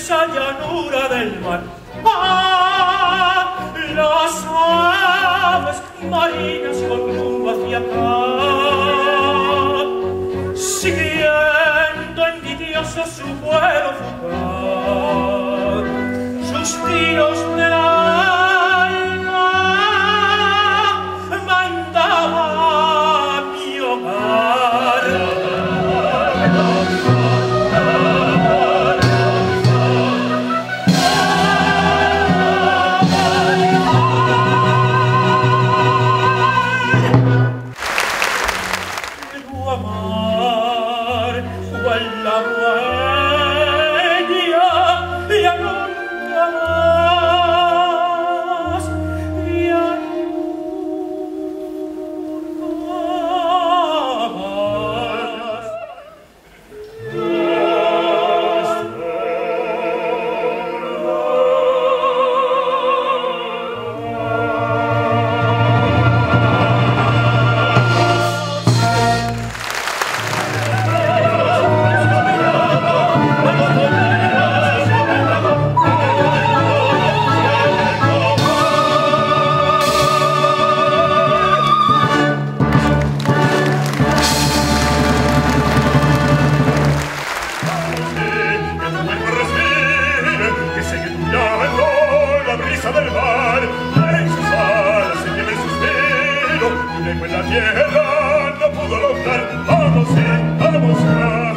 inmensa llanura del mar. ¡Ah! Las aves marinas con rumbo hacia acá, siguiendo envidioso su vuelo fugaz, suspiros cantar, vamos a, vamos a.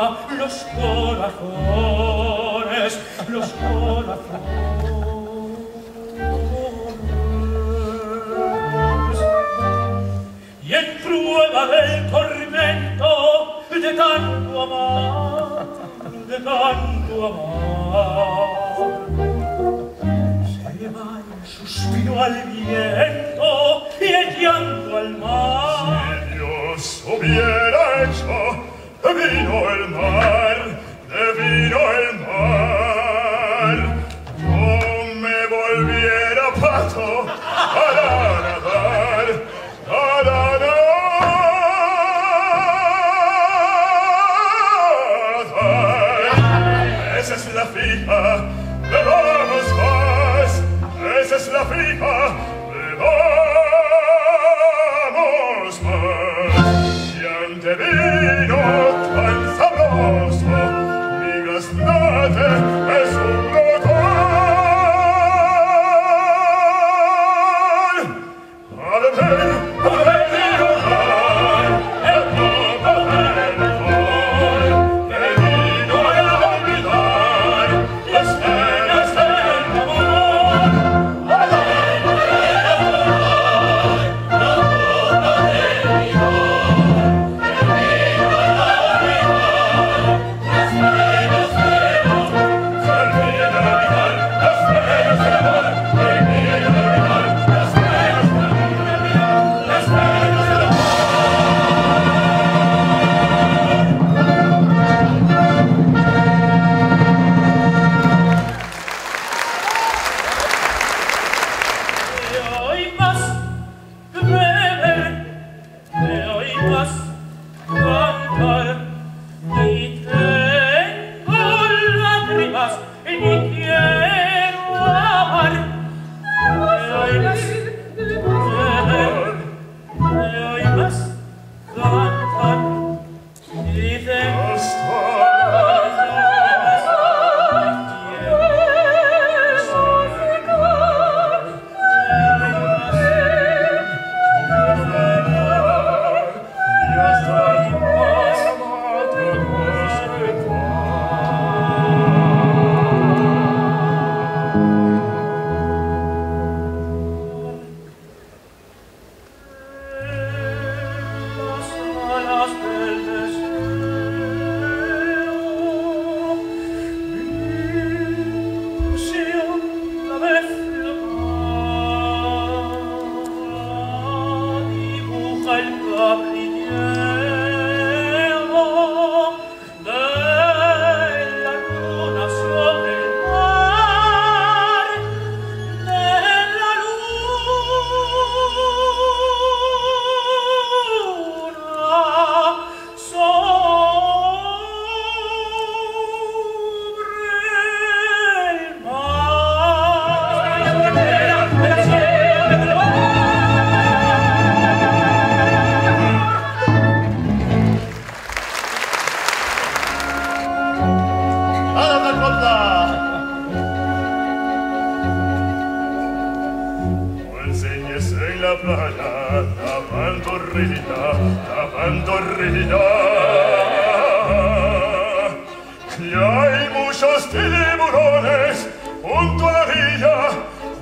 mía los corazones, los corazones. Y en prueba del tormento de tanto amar, de tanto amar, se va el suspiro al viento y el llanto al mar. Si Dios hubiera hecho vino el mar, de vino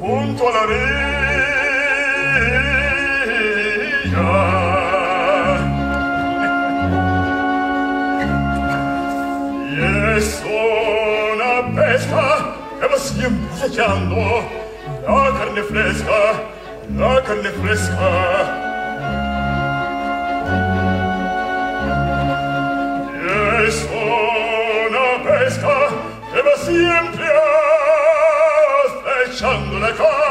junto a la orilla. Una pesca que va siempre sellando la carne fresca, la carne fresca. es una pesca que va sempre a lasciando le cose